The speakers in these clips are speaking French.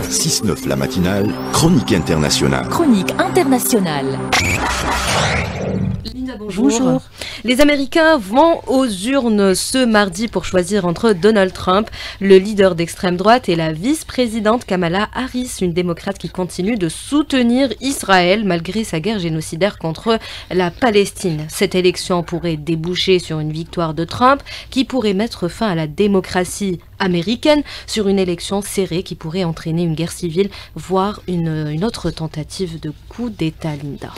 6-9 la matinale, chronique internationale. Chronique internationale. Linda, bonjour. Les Américains vont aux urnes ce mardi pour choisir entre Donald Trump, le leader d'extrême droite, et la vice-présidente Kamala Harris, une démocrate qui continue de soutenir Israël malgré sa guerre génocidaire contre la Palestine. Cette élection pourrait déboucher sur une victoire de Trump qui pourrait mettre fin à la démocratie américaine sur une élection serrée qui pourrait entraîner une guerre civile, voire une, autre tentative de coup d'État, Linda.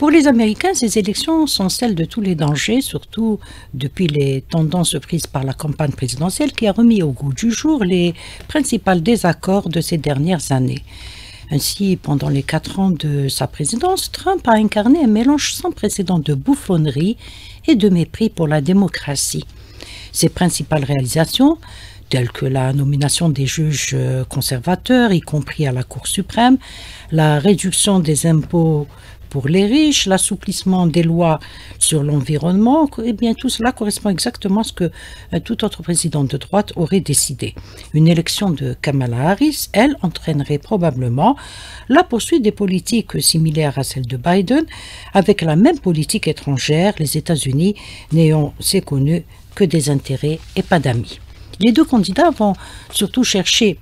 Pour les Américains, ces élections sont celles de tous les dangers, surtout depuis les tendances prises par la campagne présidentielle qui a remis au goût du jour les principaux désaccords de ces dernières années. Ainsi, pendant les quatre ans de sa présidence, Trump a incarné un mélange sans précédent de bouffonnerie et de mépris pour la démocratie. Ses principales réalisations, telles que la nomination des juges conservateurs, y compris à la Cour suprême, la réduction des impôts pour les riches, l'assouplissement des lois sur l'environnement, eh bien tout cela correspond exactement à ce que euh, tout autre président de droite aurait décidé. Une élection de Kamala Harris, elle, entraînerait probablement la poursuite des politiques similaires à celles de Biden, avec la même politique étrangère, les États-Unis n'ayant, c'est connu, que des intérêts et pas d'amis. Les deux candidats vont surtout chercher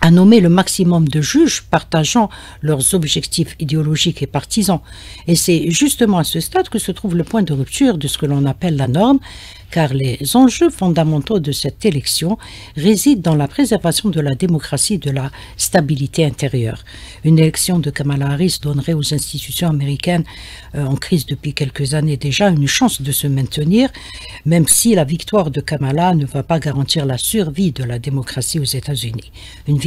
à nommer le maximum de juges partageant leurs objectifs idéologiques et partisans. Et c'est justement à ce stade que se trouve le point de rupture de ce que l'on appelle la norme, car les enjeux fondamentaux de cette élection résident dans la préservation de la démocratie et de la stabilité intérieure. Une élection de Kamala Harris donnerait aux institutions américaines euh, en crise depuis quelques années déjà une chance de se maintenir, même si la victoire de Kamala ne va pas garantir la survie de la démocratie aux États-Unis.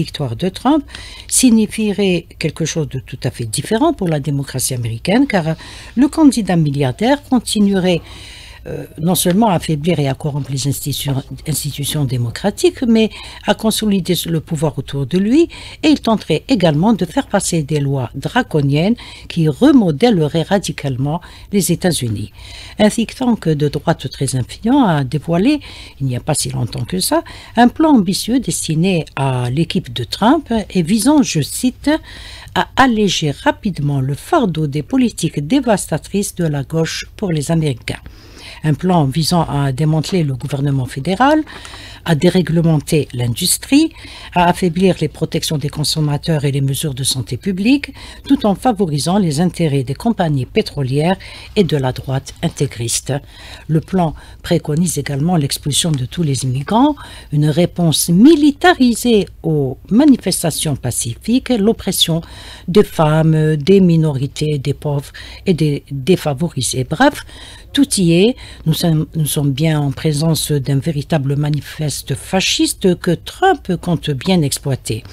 Victoire de Trump signifierait quelque chose de tout à fait différent pour la démocratie américaine, car le candidat milliardaire continuerait euh, non seulement à affaiblir et à corrompre les institutions, institutions, démocratiques, mais à consolider le pouvoir autour de lui, et il tenterait également de faire passer des lois draconiennes qui remodèleraient radicalement les États-Unis. Un think tank de droite très influent a dévoilé, il n'y a pas si longtemps que ça, un plan ambitieux destiné à l'équipe de Trump et visant, je cite, à alléger rapidement le fardeau des politiques dévastatrices de la gauche pour les Américains un plan visant à démanteler le gouvernement fédéral, à déréglementer l'industrie, à affaiblir les protections des consommateurs et les mesures de santé publique, tout en favorisant les intérêts des compagnies pétrolières et de la droite intégriste. Le plan préconise également l'expulsion de tous les immigrants, une réponse militarisée aux manifestations pacifiques, l'oppression des femmes, des minorités, des pauvres et des défavorisés. Bref, tout y est. Nous sommes, bien en présence d'un véritable manifeste fasciste que Trump compte bien exploiter.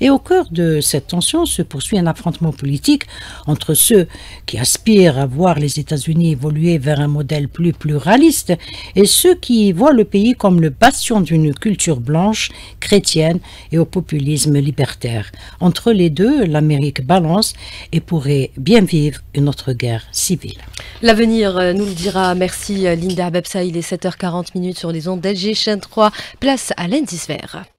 Et au cœur de cette tension se poursuit un affrontement politique entre ceux qui aspirent à voir les États-Unis évoluer vers un modèle plus pluraliste et ceux qui voient le pays comme le bastion d'une culture blanche, chrétienne et au populisme libertaire. Entre les deux, l'Amérique balance et pourrait bien vivre une autre guerre civile. L'avenir euh, nous le dira. Merci Linda Babsa. Il est 7h40 minutes sur les ondes d'LG Chaîne 3. Place à l'Indisphère.